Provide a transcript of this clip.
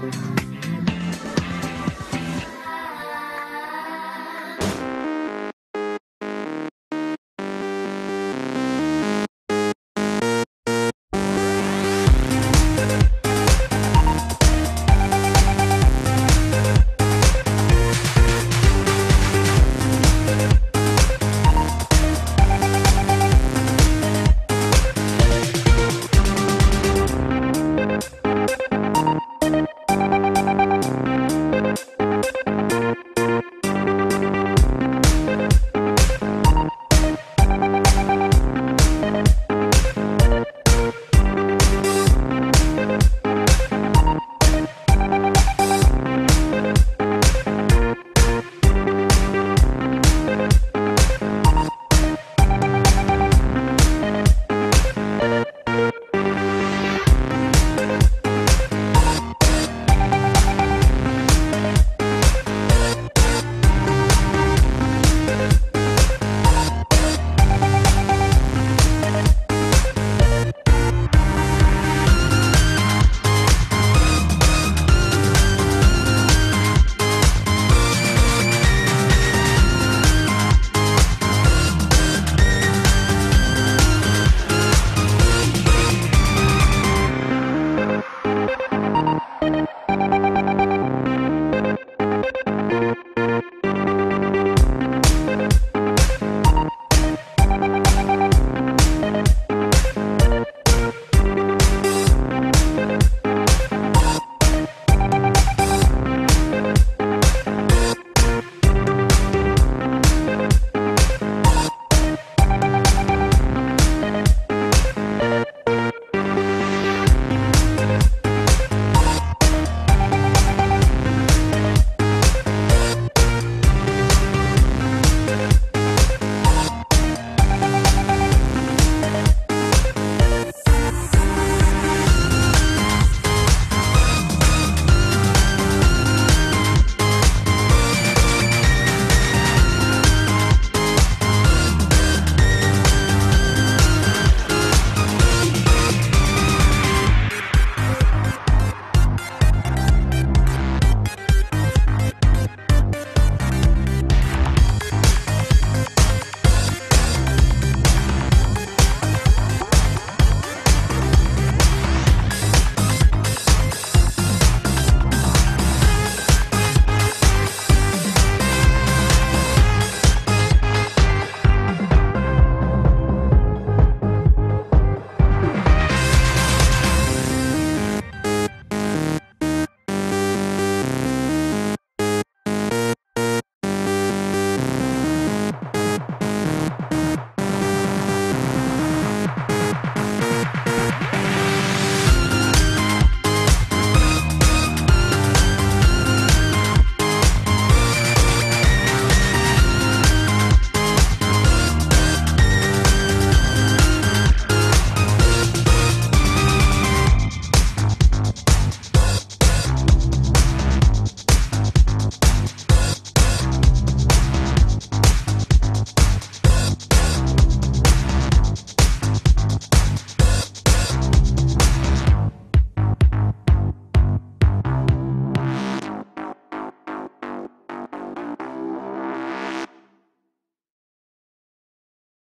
Bye.